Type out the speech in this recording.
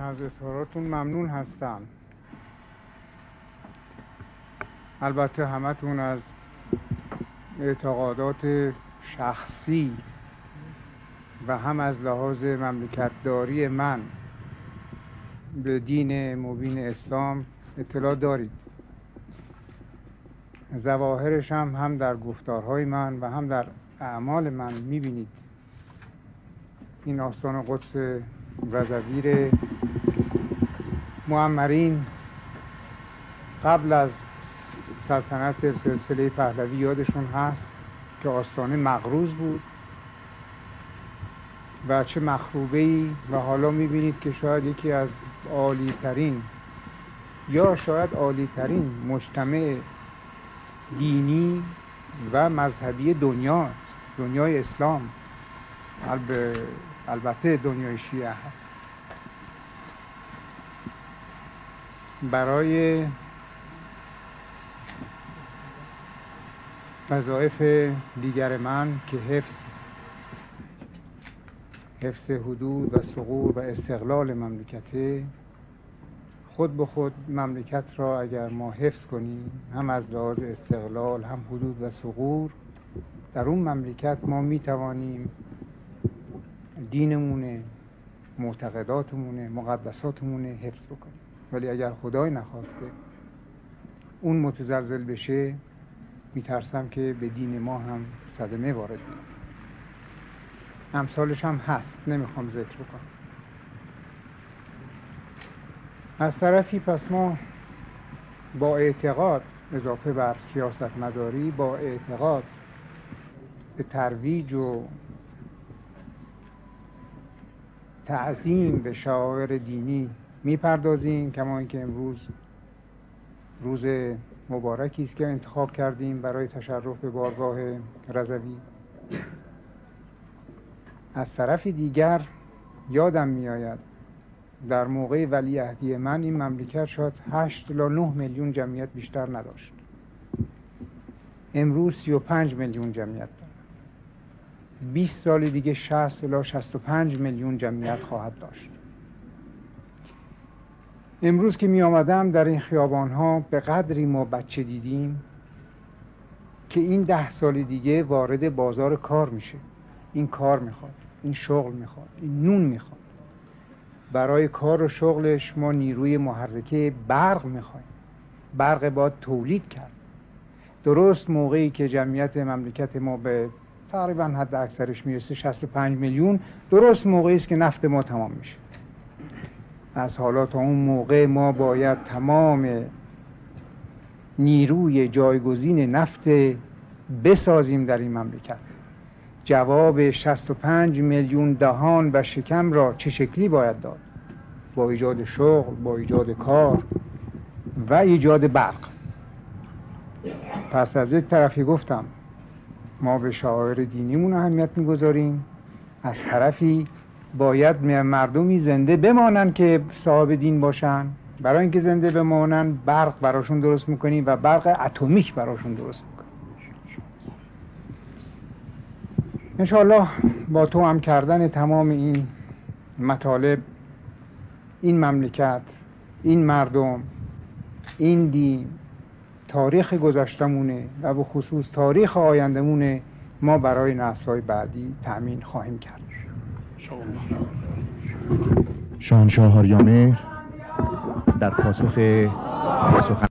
از اظهاراتون ممنون هستم. البته همتون از اعتقادات شخصی و هم از لحاظ مملکتداری من به دین مبین اسلام اطلاع دارید. زواهرش هم هم در گفتارهای من و هم در اعمال من می‌بینید. این آستان قدس رضویر معمرین قبل از سلطنت سلسله پهلوی یادشون هست که آستانه مغروز بود و چه مخروبه ای و حالا می‌بینید که شاید یکی از عالی ترین یا شاید عالی ترین مجتمع دینی و مذهبی دنیا دنیای اسلام. البته دنیای شیعه هست. برای وظایف دیگر من که حفظ حفظ حدود و سقور و استقلال مملکته خود به خود مملکت را اگر ما حفظ کنیم هم از لحاظ استقلال هم حدود و سقور در اون مملکت ما می توانیم دینمونه معتقداتمونه مقدساتمونه حفظ بکنیم. ولی اگر خدای نخواسته اون متزلزل بشه میترسم که به دین ما هم صدمه وارد کنه امثالش هم هست نمی‌خوام ذکر بکنم. از طرفی پس ما با اعتقاد اضافه بر سیاست مداری با اعتقاد به ترویج و تعظیم به شعائر دینی می‌پردازیم کما اینکه امروز روز مبارکی است که انتخاب کردیم برای تشرف به بارگاه رضوی. از طرف دیگر یادم میآید در موقع ولیعهدی من این مملکت شاید 8 الی 9 میلیون جمعیت بیشتر نداشت. امروز 35 میلیون جمعیت دارد 20 سال دیگه 60 الی 65 میلیون جمعیت خواهد داشت. امروز که می آمدم در این خیابان ها به قدری ما بچه دیدیم که این ده سال دیگه وارد بازار کار میشه. این کار می‌خواد این شغل می‌خواد این نون می‌خواد. برای کار و شغلش ما نیروی محرکه برق می‌خوایم. برق باید تولید کرد. درست موقعی که جمعیت مملکت ما به تقریبا حد اکثرش می‌رسه 65 میلیون. درست موقعی است که نفت ما تمام میشه. از حالا تا اون موقع ما باید تمام نیروی جایگزین نفت بسازیم در این مملکت. جواب 65 میلیون دهان و شکم را چه شکلی باید داد؟ با ایجاد شغل با ایجاد کار و ایجاد برق. پس از یک طرفی گفتم ما به شاعر دینیمون اهمیت می‌گذاریم. از طرفی باید مردمی زنده بمانن که صاحب دین باشن. برای اینکه زنده بمانن برق براشون درست می‌کنیم و برق اتمیک براشون درست می‌کنیم انشاءالله با تو هم کردن تمام این مطالب این مملکت این مردم این دین تاریخ گذشتمونه و به خصوص تاریخ آیندمونه ما برای نسل‌های بعدی تأمین خواهیم کرد. شاهنشاه هاریامه در پاسخ سخن